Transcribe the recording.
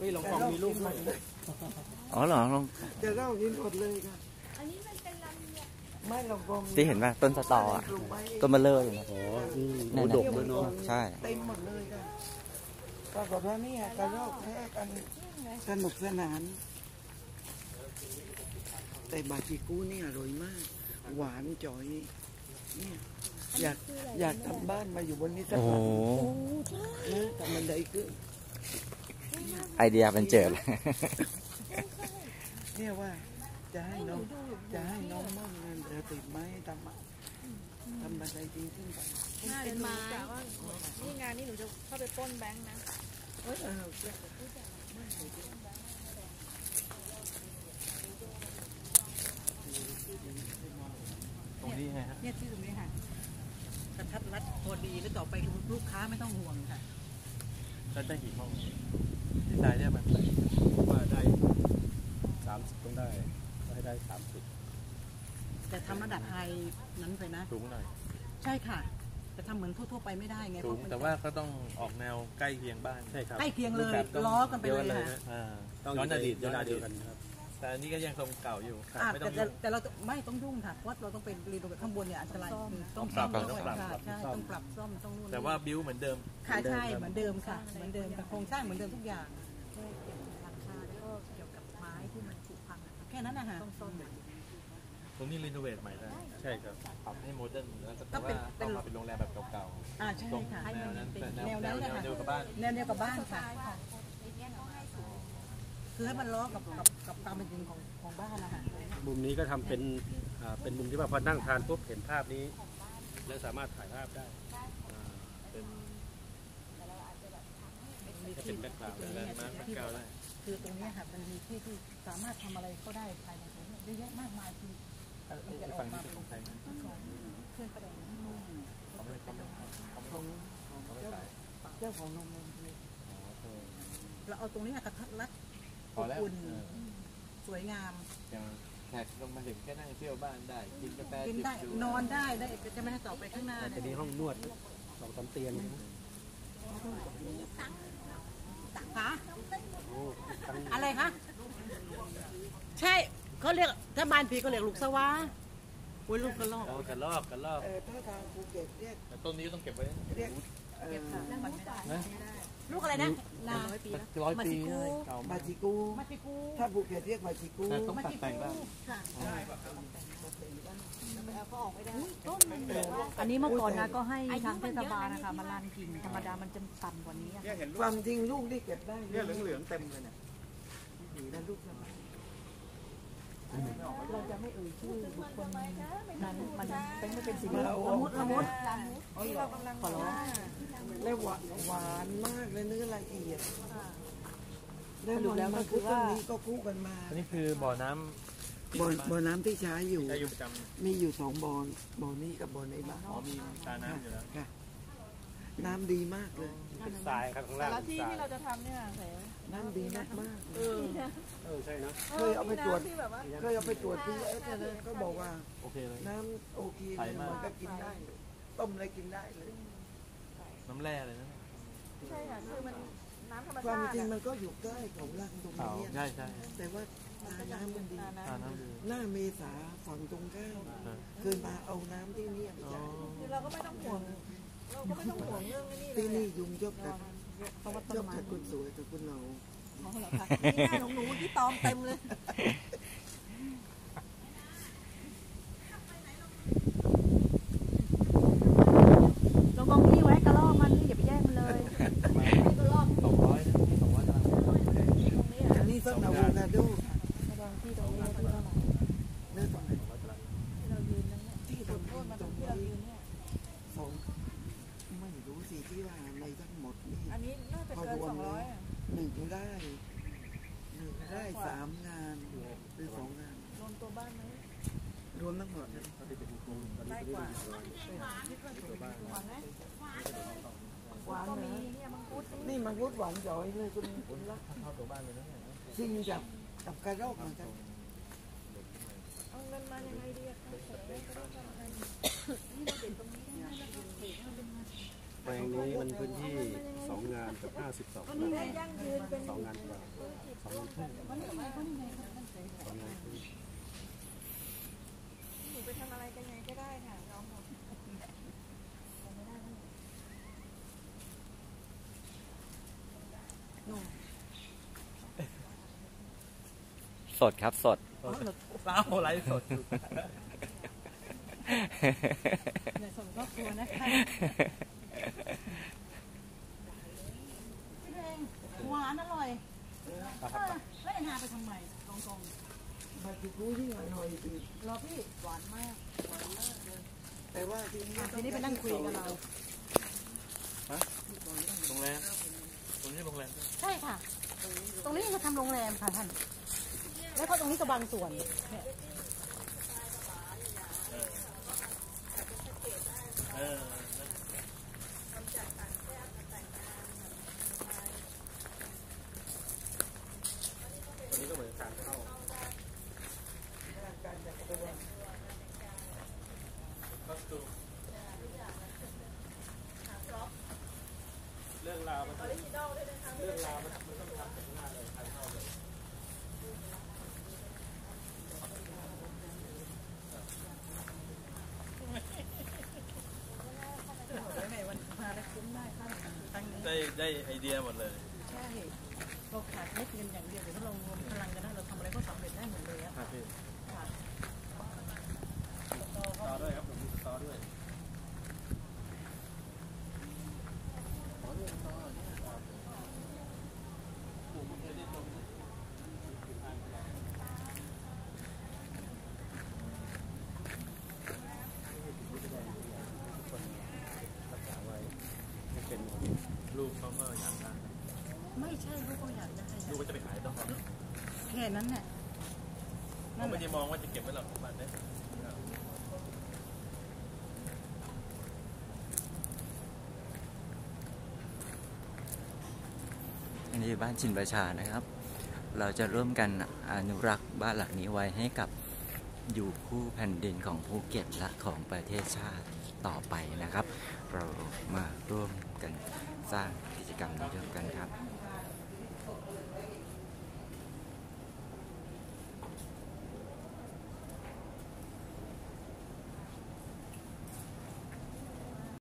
เฮ้ยหลงกองมีลูกด้วยอ๋อเหรอลองจะเล่ากินหมดเลยค่ะอันนี้มันเป็นลำเนี่ยไม่ลองกองที่เห็นป่ะต้นสตออะปลูกไว้ต้นเบลเลอร์เลยนะอ๋ออืมนั่โอ้นน่ะดกเลยเนาะใช่เต็มหมดเลยค่ะปรากฏว่าเนี่ยกระรอกแท้กันสนุกสนาน แต่บาจิกูเนี่ยอร่อยมาก หวานจ่อยเนี่ยอยากอยากทำบ้านมาอยู่บนนี้สักโอ้หโหลังนะทำบันไดขึ้น ไอเดียเป็นเจิดเลยเนี่ยว่า จะให้น้องจะให้น้องมั่งเงินจะติดไม้ทำอะทำบันไดจริงขึ้นไปเป็นไม้ว่านี่งานนี้หนูจะเข้าไปปล้นแบงค์นะเออเออตรงนี้ไงฮะเนี่ยที่ตรงนี้ค่ะกระทัดรัดพอดีแล้วต่อไปลูกค้าไม่ต้องห่วงค่ะแล้วได้กี่ห้อง ดีไซน์เนี่ยมันว่าได้สามสิบต้องได้ก็ให้ได้สามสิบแต่ทำระดับไฮนั้นไปนะ สูงหน่อย ใช่ค่ะ แต่ทำเหมือนทั่วๆไปไม่ได้ไงสูงเพระมันแต่ว่าก็ต้องออกแนวใกล้เคียงบ้านใช่ครับใกล้เคียงเลยรูปแบบต้องล้อกันไปเลยดีวค่ะนะอ่าต้องย้อนอดีตย้ย้ออนนออดีดีตตกันครับแต่อันนี้ก็ยังทรงเก่าอยู่อะไม่แต่ต้องแต่ยุ่งแต่เราไม่ต้องยุ่งค่ะเพราะเราต้องเป็น renovate ข้างบนเนี่ยอันตรายคือต้องต้องปรับซ่อมต้องปรับค่ะใช่ต้องปรับซ่อมต้องนู่นแต่ว่าวิวเหมือนเดิมค่ะใช่เหมือนเดิมค่ะเหมือนเดิมแต่โครงสร้างเหมือนเดิมทุกอย่าง หลังคาแล้วก็เกี่ยวกับไม้ที่มันผุพังอะค่ะแค่นั้นนะคะต้องซ่อมใหม่ตรงนี้ renovate ใหม่ได้ ใช่ครับ ปรับให้ modern แล้วก็ก็แต่เป็ว่านเป็นต้องมาเป็นโรงแรมแบบเก่าอ่าใช่ๆตรงค่ะ แนวนั้นแต่แนวแนวแนนั้นวแหละแนวค่ะ เดียวกับบ้าน แนวเดียวกับบ้านค่ะไอ้เนี่ยต้องให้สูงคือให้มันล้อกับกับกับตามเป็นจริงของของบ้านนะคะมุมนี้ก็ทำเป็นอ่าเป็นมุมที่ว่าพอนั่งทานปุ๊บเห็นภาพนี้ แล้วสามารถถ่ายภาพได้อ่าเป็น จะเป็น background landmark เก่าได้ คือตรงเนี้ยค่ะมันมีที่ที่สามารถทำอะไรก็ได้ภายในตรงเนี้ยเยอะแยะมากมายคือไอ้ฝั่งนี้เป็นของใครนะเครื่องประดับเขาไม่เขาไม่เขาไม่ของเขาไม่ขายเจ้าของโรงแรมเลยอ๋อเออเราเอาตรงนี้กระทัดรัดพอแล้วอุ่นเออสวยงาม อย่างแขกลงมาถึงแค่นั่งเที่ยวบ้านได้ กินกาแฟกินจิบได้ดูนอนได้ได้จะไม่ให้ต่อไปข้างหน้าแต่เนี่จะมียห้องนวดสองสามเตียงนะ อ้ทั้งอะไรคะใช่เขาเรียกถ้าบ้านพี่ก็เรียกลูกสวาโอ้ยลูกกระลอกโอ้กันลอกกันลอกเออถ้าทางภูเก็ตเรียกแต่ต้นนี้ก็ต้องเก็บไว้ เรียกเออนะ ลูกอะไรนะนาร้อยปีเลยเก่าบามากจิกูมาติกูถ้าภูเก็ตเรียกบาจิกูแต่ต้องตัดแต่งบ้างค่ะอันนี้เมื่อก่อนนะก็ให้ทางเทศบาลนะคะมาลานกิ่งธรรมดามันจะต่ำกว่านี้อะความจริงลูกนี่เก็บได้เนี่ยเหลืองๆเต็มเลยเนี่ยดีนะลูกสมัย เราจะไม่เอ่ยชื่อบุคคลนั้นมันเป็นไม่เป็นสิ่งละมุดละมุดที่เรากำลังขอร้องแล้หวานหวานมากเลยเนื้อละเอียดแล้วมันมันคู่ต้นนี้ก็คู่กันมาอันนี้คือบ่อน้ำบ่อบ่อน้ำที่ใช้อยู่มีอยู่สองบ่อบ่อนี้กับบ่อในบ้านอ๋อมีตาน้ำอยู่แล้วค่ะน้ำดีมากเลยเป็นทรายครับข้างล่างแล้วเป็นที่ที่เราจะทำเนี่ยแสน้ำดีมากมากเออ ใช่เนอะเคยเอาไปตรวจที่แบบว่าเคยเอาไปตรวจพีเอสนะก็บอกว่า โอเคเลย น้ำโอเคใสเลยมาก มันก็กินได้ ต้มอะไรกินได้เลย น้ำแร่เลยนะใช่ค่ะคือมันน้ำธรรมความชาติจริงอะมันก็อยู่ใกล้ของรังตรงขาวนี้ใช่ใช่แต่ว่าตาน้ำมันดีตาน้ำดีหน้าเมษาฝั่งตรงข้ามเออเคยมาเอาน้ำที่นี่ไปอ๋อใช้คือเราก็ไม่ต้องห่วงเราก็ไม่ต้องห่วงเรื่องนี้เลยที่นี่ยุงชอบกัดเพราะว่าชต้อนบไม้กัดคนสวยกับคนเหนา อ๋อเหรอคะนี่หน้าของหนูที่ตอมเต็มเลย ลงกองที่ไว้กระลอกมันนี่อย่าไปแย่งมันเลยกระลอกสองร้อยนะสองร้อยตารางตรงนี้อันนี้ต้นอะโวคาโด หนึ่งได้สามงานหรือสองงาน รวมตัวบ้านไหมรวมทั้งหมดนะได้กว่าหวานไหมหวานก็นะมีเนี่ยมังคุดนี่มังคุดหวานจ่อยเลยคุณคุณรักเข้าตัวบ้านเลยนะเนี่ยซิงกับกับกระรอกเหมือนกันเอาเงินมายังไงดีอะคะเสร็จแล้วก็ต้องทำกันนี่เราเด็ดตรงนี้ได้ไหมเราเด็ดให้มันเป็น แปลงนี้มันพื้นที่สองงานณเกือบห้าสิบสองนี่ไร่สองงานกว่าสองงานครึ่งสองงานครึ่งหนูไปทำอะไรกันไงก็ได้ค่ะยอมหมดสดครับสดเศร้าไรสดในส่วนครอบครัวนะคะ พี่เพลงหวานอร่อยเออแล้วเอ็นหาไปทำไมกองกองบัตรกูยิ่งอร่อยอีกรอพี่หวานมากแต่ว่าทีนี้อะทีนี้ไปนั่งคุยกับเราโรงแรมตรงนี้โรงแรมใช่ค่ะ ตรงนี้จะทำโรงแรมค่ะท่านแล้วก็ตรงนี้ก็บางส่วนเนี่ยเออ อันนี้ก็เหมือนการเข้าเรื่องราวมันเรื่องราวมันมันต้องทำจากหน้าเลยการเข้าเลยไหนวันมาได้คุ้มได้ค่ะตั้งนี้ได้ได้ไอเดียหมดเลย ใช่เราขาดเม็ดเงินอย่างเดียวเดี๋ยวถ้าเรารวมพลังกันได้เราทำอะไรก็สำเร็จได้หมดเลยอะครับพี่ค่ะต่อด้วยครับผมมีต่อด้วย รักษาไว้ให้เป็น ลูกเขาก็อยากได้ไม่ใช่ลูกก็อยากได้ลูกก็จะไปขายต้องเขาแค่นั้นแหละเขาไม่ได้มองว่าจะเก็บไว้หรอกประมาณนี้อันนี้บ้านชินประชานะครับ เราจะร่วมกันอนุรักษ์บ้านหลังนี้ไว้ให้กับ อยู่คู่แผ่นดินของภูเก็ตและของประเทศชาติต่อไปนะครับ เรามาร่วมกันสร้างกิจกรรมนี้ร่วมกันครับ